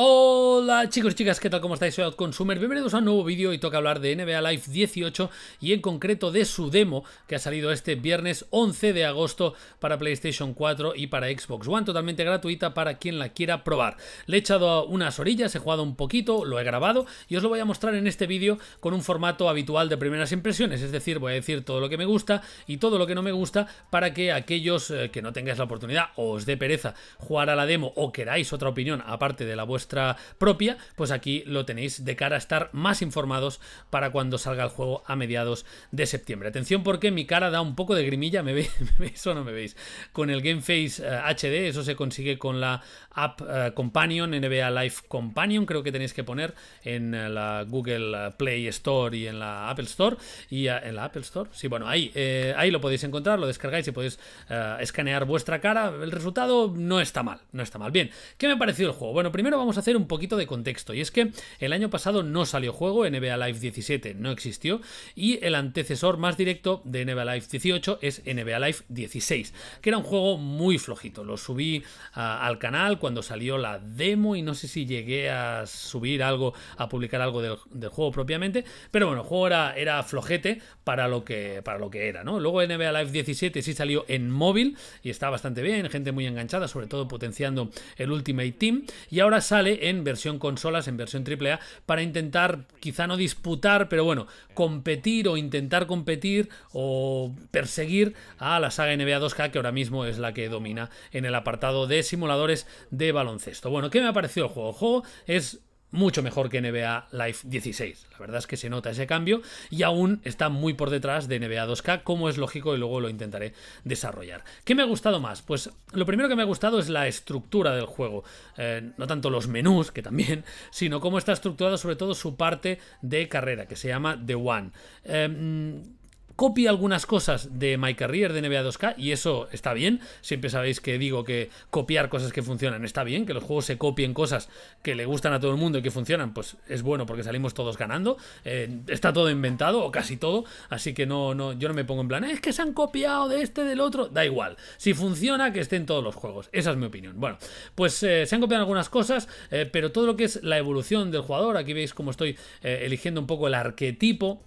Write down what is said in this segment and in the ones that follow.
Oh. Hola chicos y chicas, ¿qué tal? ¿Cómo estáis? Soy Outconsumer, bienvenidos a un nuevo vídeo y toca hablar de NBA Live 18 y en concreto de su demo que ha salido este viernes 11 de agosto para PlayStation 4 y para Xbox One, totalmente gratuita para quien la quiera probar. Le he echado unas orillas, he jugado un poquito, lo he grabado y os lo voy a mostrar en este vídeo con un formato habitual de primeras impresiones, es decir, voy a decir todo lo que me gusta y todo lo que no me gusta para que aquellos eh, que no tengáis la oportunidad o os dé pereza jugar a la demo o queráis otra opinión aparte de la vuestra propia, pues aquí lo tenéis de cara a estar más informados para cuando salga el juego a mediados de septiembre. Atención porque mi cara da un poco de grimilla, ¿me veis, o no me veis? Con el Game Face HD, eh, eso se consigue con la app eh, Companion, NBA Live Companion, creo que tenéis que poner en eh, la Google Play Store y en la Apple Store. Y en la Apple Store, sí, bueno, ahí, ahí lo podéis encontrar, lo descargáis y podéis escanear vuestra cara. El resultado no está mal, no está mal. Bien, ¿qué me ha parecido el juego? Bueno, primero vamos a hacer un poquito de contexto. Y es que el año pasado no salió juego, NBA Live 17 no existió, y el antecesor más directo de NBA Live 18 es NBA Live 16, que era un juego muy flojito. Lo subí al canal cuando salió la demo y no sé si llegué a subir algo, a publicar algo del, juego propiamente, pero bueno, el juego era, era, flojete para lo, que, para lo que era, ¿no? Luego NBA Live 17 sí salió en móvil y está bastante bien, gente muy enganchada, sobre todo potenciando el Ultimate Team, y ahora sale en versión consolas, en versión AAA, para intentar, quizá no disputar, pero bueno, competir o intentar competir o perseguir a la saga NBA 2K, que ahora mismo es la que domina en el apartado de simuladores de baloncesto. Bueno, ¿qué me ha parecido el juego? El juego es mucho mejor que NBA Live 16. La verdad es que se nota ese cambio y aún está muy por detrás de NBA 2K, como es lógico y luego lo intentaré desarrollar. ¿Qué me ha gustado más? Pues lo primero que me ha gustado es la estructura del juego. Eh, no tanto los menús, que también, sino cómo está estructurado sobre todo su parte de carrera, que se llama The One. Eh, copia algunas cosas de My Career de NBA 2K y eso está bien. Siempre sabéis que digo que copiar cosas que funcionan está bien, que los juegos se copien cosas que le gustan a todo el mundo y que funcionan, pues es bueno porque salimos todos ganando. Eh, está todo inventado o casi todo, así que no, no, yo no me pongo en plan, es que se han copiado de este, del otro, da igual. Si funciona, que esté en todos los juegos. Esa es mi opinión. Bueno, pues eh, se han copiado algunas cosas, eh, pero todo lo que es la evolución del jugador, aquí veis cómo estoy eligiendo un poco el arquetipo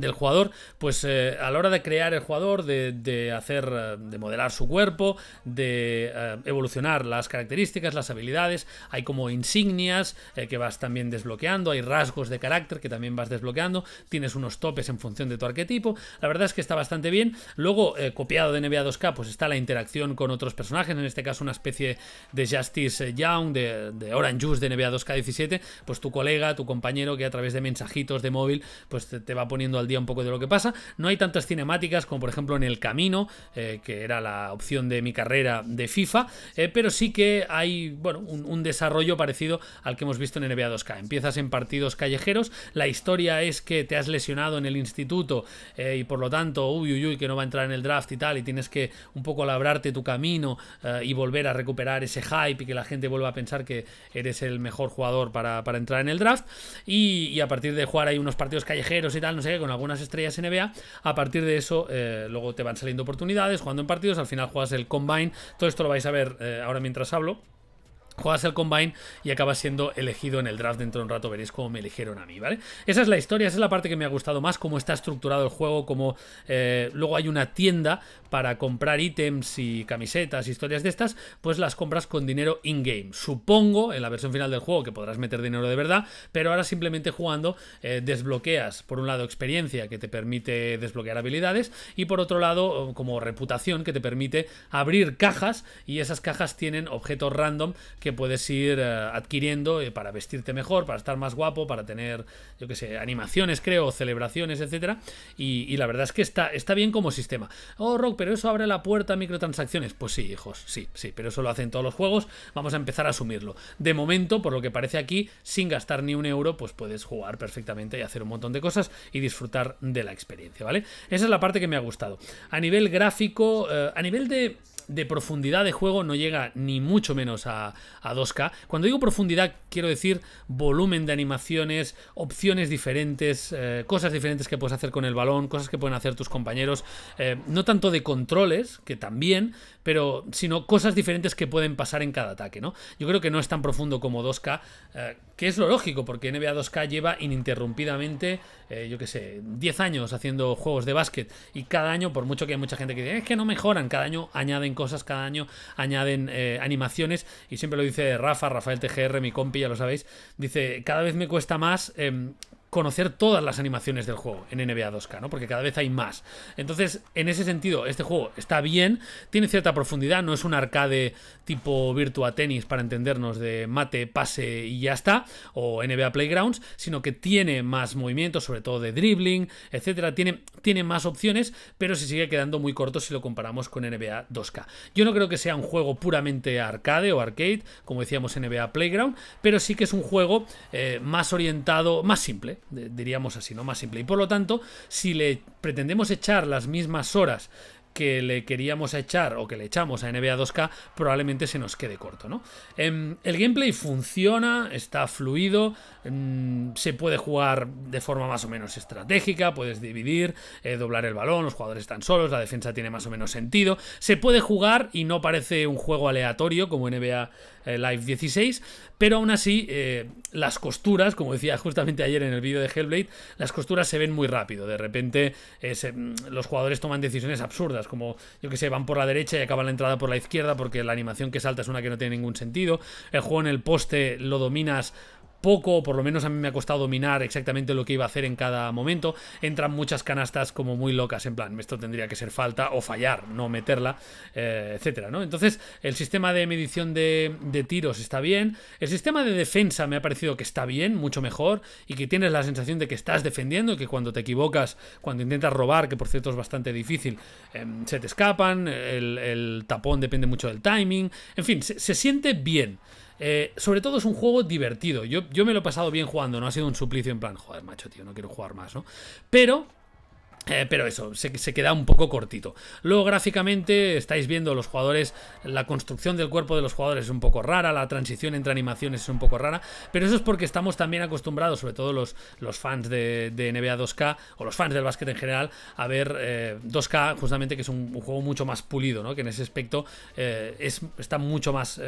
del jugador, pues eh, a la hora de crear el jugador, de, hacer, eh, de modelar su cuerpo, de eh, evolucionar las características, las habilidades, hay como insignias que vas también desbloqueando, hay rasgos de carácter que también vas desbloqueando, tienes unos topes en función de tu arquetipo, la verdad es que está bastante bien, luego copiado de NBA 2K pues está la interacción con otros personajes, en este caso una especie de Justice Young, de, de Orange Juice de NBA 2K 17, pues tu colega, tu compañero que a través de mensajitos de móvil pues te va poniendo al día un poco de lo que pasa. No hay tantas cinemáticas como por ejemplo en El Camino, eh, que era la opción de mi carrera de FIFA, eh, pero sí que hay bueno, un, desarrollo parecido al que hemos visto en NBA 2K. Empiezas en partidos callejeros, la historia es que te has lesionado en el instituto eh, y por lo tanto, uy, uy, uy, que no va a entrar en el draft y tal, y tienes que un poco labrarte tu camino y volver a recuperar ese hype y que la gente vuelva a pensar que eres el mejor jugador para, entrar en el draft. Y, a partir de jugar ahí unos partidos callejeros y tal, no sé qué, algunas estrellas NBA. A partir de eso, eh, luego te van saliendo oportunidades, jugando en partidos, al final juegas el combine. Todo esto lo vais a ver eh, ahora mientras hablo juegas el Combine y acabas siendo elegido en el draft dentro de un rato, veréis cómo me eligieron a mí, ¿vale? Esa es la historia, esa es la parte que me ha gustado más, cómo está estructurado el juego, cómo eh, luego hay una tienda para comprar ítems y camisetas, historias de estas, pues las compras con dinero in-game. Supongo, en la versión final del juego, que podrás meter dinero de verdad, pero ahora simplemente jugando eh, desbloqueas, por un lado, experiencia que te permite desbloquear habilidades y por otro lado, como reputación que te permite abrir cajas y esas cajas tienen objetos random que que puedes ir eh, adquiriendo eh, para vestirte mejor, para estar más guapo, para tener, yo que sé, animaciones, creo, celebraciones, etcétera. Y, la verdad es que está, está bien como sistema. Oh, Rock, pero eso abre la puerta a microtransacciones. Pues sí, hijos, sí, sí, pero eso lo hacen todos los juegos. Vamos a empezar a asumirlo. De momento, por lo que parece aquí, sin gastar ni un euro, pues puedes jugar perfectamente y hacer un montón de cosas y disfrutar de la experiencia, ¿vale? Esa es la parte que me ha gustado. A nivel gráfico, eh, a nivel de de profundidad de juego no llega ni mucho menos a, 2K. Cuando digo profundidad, quiero decir volumen de animaciones, opciones diferentes, eh, cosas diferentes que puedes hacer con el balón, cosas que pueden hacer tus compañeros. Eh, no tanto de controles, que también, pero sino cosas diferentes que pueden pasar en cada ataque, ¿no? Yo creo que no es tan profundo como 2K, eh, que es lo lógico, porque NBA 2K lleva ininterrumpidamente, yo qué sé, 10 años haciendo juegos de básquet y cada año, por mucho que hay mucha gente que dice, es que no mejoran, cada año añaden cosas, cada año añaden eh, animaciones y siempre lo dice Rafa, Rafael TGR, mi compi, ya lo sabéis, dice, cada vez me cuesta más em, conocer todas las animaciones del juego en NBA 2K, ¿no? Porque cada vez hay más. Entonces, en ese sentido, este juego está bien, tiene cierta profundidad, no es un arcade tipo Virtua Tennis para entendernos de mate, pase y ya está, o NBA Playgrounds, sino que tiene más movimientos, sobre todo de dribbling, etcétera, tiene, tiene más opciones, pero se sigue quedando muy corto si lo comparamos con NBA 2K. Yo no creo que sea un juego puramente arcade o arcade, como decíamos NBA Playground, pero sí que es un juego eh, más orientado, más simple diríamos así, ¿no? Más simple. Y por lo tanto, si le pretendemos echar las mismas horas que le queríamos echar o que le echamos a NBA 2K, probablemente se nos quede corto, ¿no? Em, el gameplay funciona, está fluido, em, se puede jugar de forma más o menos estratégica, puedes dividir, eh, doblar el balón, los jugadores están solos, la defensa tiene más o menos sentido, se puede jugar y no parece un juego aleatorio como NBA Live 16, pero aún así eh, las costuras, como decía justamente ayer en el vídeo de Hellblade, las costuras se ven muy rápido, de repente eh, mm, los jugadores toman decisiones absurdas, como yo que sé, van por la derecha y acaban la entrada por la izquierda porque la animación que salta es una que no tiene ningún sentido, el juego en el poste lo dominas poco, por lo menos a mí me ha costado dominar exactamente lo que iba a hacer en cada momento. Entran muchas canastas como muy locas, en plan, esto tendría que ser falta o fallar, no meterla, eh, etcétera, ¿no? Entonces, el sistema de medición de, tiros está bien. El sistema de defensa me ha parecido que está bien, mucho mejor, y que tienes la sensación de que estás defendiendo, y que cuando te equivocas, cuando intentas robar, que por cierto es bastante difícil, em, se te escapan, el, tapón depende mucho del timing, en fin, se siente bien. Eh, sobre todo es un juego divertido. Yo, yo me lo he pasado bien jugando, no ha sido un suplicio en plan, joder, macho, tío, no quiero jugar más, ¿no? Pero eh, pero eso, se, queda un poco cortito. Luego gráficamente estáis viendo los jugadores, la construcción del cuerpo de los jugadores es un poco rara, la transición entre animaciones es un poco rara, pero eso es porque estamos también acostumbrados, sobre todo los, los fans de, NBA 2K o los fans del básquet en general, a ver 2K eh, justamente que es un, juego mucho más pulido, ¿no? que en ese aspecto eh, es, está mucho más...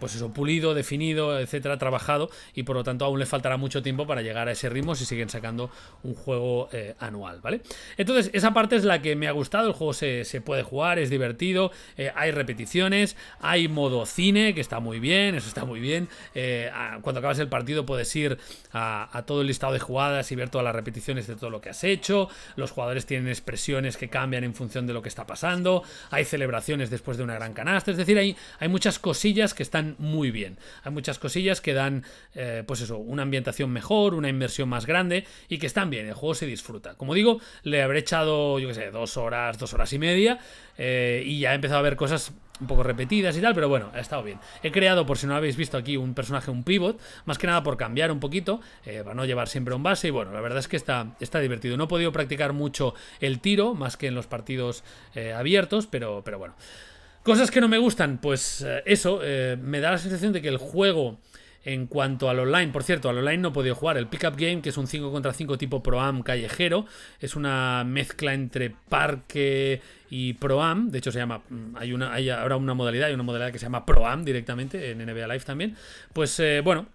pues eso, pulido, definido, etcétera, trabajado y por lo tanto aún le faltará mucho tiempo para llegar a ese ritmo si siguen sacando un juego anual, ¿vale? Entonces, esa parte es la que me ha gustado. El juego se, puede jugar, es divertido, eh, hay repeticiones, hay modo cine, que está muy bien, eso está muy bien. Eh, cuando acabas el partido puedes ir a, todo el listado de jugadas y ver todas las repeticiones de todo lo que has hecho. Los jugadores tienen expresiones que cambian en función de lo que está pasando. Hay celebraciones después de una gran canasta. Es decir, hay, hay muchas cosillas que están muy bien. Hay muchas cosillas que dan, eh, pues eso, una ambientación mejor, una inversión más grande y que están bien. El juego se disfruta. Como digo, le habré echado, yo qué sé, dos horas, dos horas y media. Eh, y ya he empezado a ver cosas un poco repetidas y tal, pero bueno, ha estado bien. He creado, por si no habéis visto aquí, un personaje, un pivot, más que nada por cambiar un poquito, eh, para no llevar siempre un base. Y bueno, la verdad es que está, está divertido. No he podido practicar mucho el tiro, más que en los partidos eh, abiertos, pero, pero bueno. Cosas que no me gustan, pues eso, me da la sensación de que el juego en cuanto al online, por cierto, al online no he podido jugar. El Pickup Game, que es un 5 contra 5 tipo Pro-Am callejero, es una mezcla entre parque y Pro-Am. De hecho, se llama. Mm, hay, una, hay ahora una modalidad, hay una modalidad que se llama Pro-Am directamente en NBA Live también. Pues eh, bueno,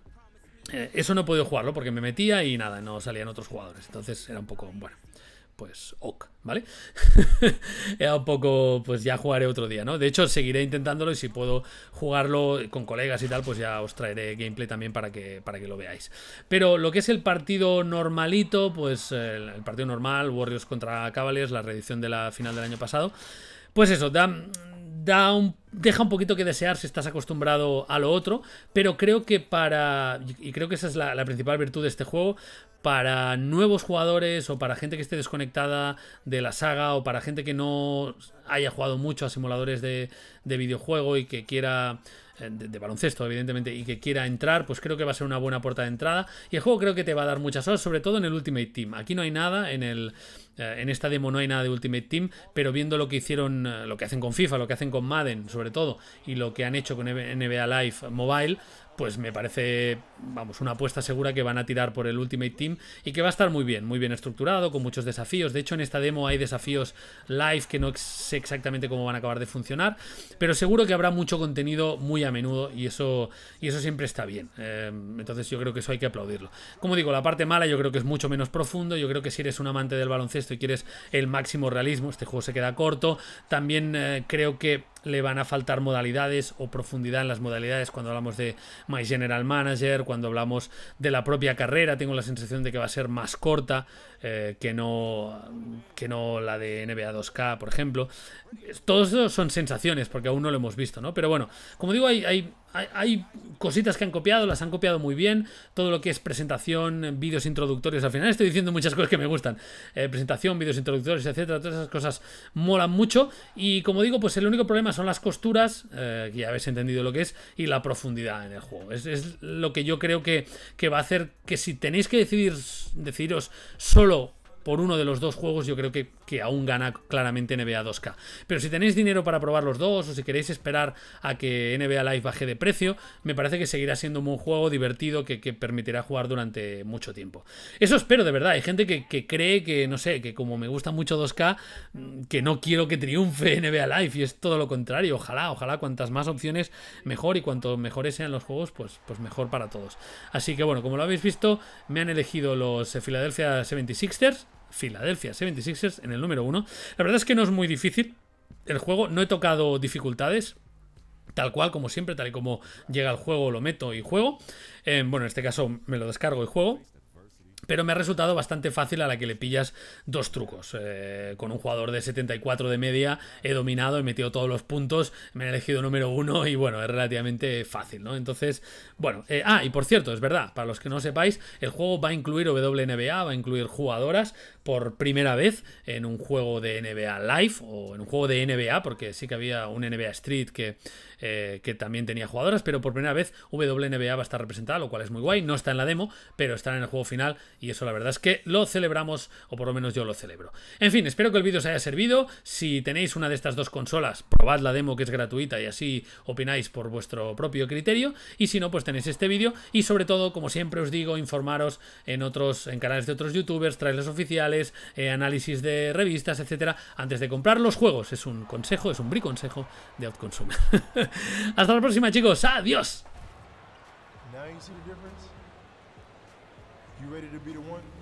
eh, eso no he podido jugarlo porque me metía y nada, no salían otros jugadores. Entonces era un poco. Bueno pues ok, ¿vale? Era un poco, pues ya jugaré otro día, ¿no? De hecho, seguiré intentándolo y si puedo jugarlo con colegas y tal, pues ya os traeré gameplay también para que, para que lo veáis. Pero lo que es el partido normalito, pues el, partido normal, Warriors contra Cavaliers, la reedición de la final del año pasado, pues eso, da, da deja un poquito que desear si estás acostumbrado a lo otro, pero creo que para, y creo que esa es la principal virtud de este juego, para nuevos jugadores o para gente que esté desconectada de la saga o para gente que no haya jugado mucho a simuladores de, videojuego y que quiera eh, de, baloncesto, evidentemente, y que quiera entrar, pues creo que va a ser una buena puerta de entrada. Y el juego creo que te va a dar muchas horas, sobre todo en el Ultimate Team. Aquí no hay nada, en, el, eh, en esta demo no hay nada de Ultimate Team, pero viendo lo que hicieron, eh, lo que hacen con FIFA, lo que hacen con Madden, sobre todo, y lo que han hecho con NBA Live Mobile, pues me parece, vamos, una apuesta segura que van a tirar por el Ultimate Team y que va a estar muy bien, muy bien estructurado, con muchos desafíos. De hecho, en esta demo hay desafíos live que no sé exactamente cómo van a acabar de funcionar, pero seguro que habrá mucho contenido muy a menudo y eso, y eso siempre está bien. Eh, entonces yo creo que eso hay que aplaudirlo. Como digo, la parte mala yo creo que es mucho menos profundo. Yo creo que si eres un amante del baloncesto y quieres el máximo realismo, este juego se queda corto. También eh, creo que le van a faltar modalidades o profundidad en las modalidades cuando hablamos de My General Manager, cuando hablamos de la propia carrera, tengo la sensación de que va a ser más corta eh, que, no, que no la de NBA 2K, por ejemplo. Todos son sensaciones, porque aún no lo hemos visto, ¿no? Pero bueno, como digo, hay, hay, hay, cositas que han copiado, las han copiado muy bien. Todo lo que es presentación, vídeos introductorios, al final estoy diciendo muchas cosas que me gustan. Eh, presentación, vídeos introductorios, etcétera, todas esas cosas molan mucho. Y como digo, pues el único problema son las costuras, eh, que ya habéis entendido lo que es, y la profundidad en el juego. Es, es lo que yo creo que, que va a hacer que si tenéis que decidir, decidiros solo por uno de los dos juegos, yo creo que, que, aún gana claramente NBA 2K. Pero si tenéis dinero para probar los dos, o si queréis esperar a que NBA Live baje de precio, me parece que seguirá siendo un buen juego divertido que, permitirá jugar durante mucho tiempo. Eso espero, de verdad. Hay gente que, que, cree que, no sé, que como me gusta mucho 2K, mm, que no quiero que triunfe NBA Live, y es todo lo contrario. Ojalá, ojalá, cuantas más opciones, mejor, y cuanto mejores sean los juegos, pues, pues mejor para todos. Así que bueno, como lo habéis visto, me han elegido los Philadelphia 76ers Philadelphia 76ers en el número 1. La verdad es que no es muy difícil el juego, no he tocado dificultades. Tal cual, como siempre, tal y como llega el juego, lo meto y juego. Eh, bueno, en este caso me lo descargo y juego pero me ha resultado bastante fácil a la que le pillas dos trucos. Eh, con un jugador de 74 de media he dominado, he metido todos los puntos, me he elegido número uno y bueno, es relativamente fácil, ¿no? Entonces, bueno, eh, ah, y por cierto, es verdad, para los que no sepáis, el juego va a incluir WNBA, va a incluir jugadoras por primera vez en un juego de NBA Live o en un juego de NBA, porque sí que había un NBA Street que, eh, que también tenía jugadoras, pero por primera vez WNBA va a estar representada, lo cual es muy guay, no está en la demo, pero está en el juego final y eso la verdad es que lo celebramos, o por lo menos yo lo celebro. En fin, espero que el vídeo os haya servido. Si tenéis una de estas dos consolas, probad la demo que es gratuita y así opináis por vuestro propio criterio. Y si no, pues tenéis este vídeo. Y sobre todo, como siempre os digo, informaros en otros, en canales de otros youtubers, trailers oficiales, eh, análisis de revistas, etcétera, antes de comprar los juegos. Es un consejo, es un briconsejo de Outconsumer. Hasta la próxima, chicos. Adiós. You ready to be the one?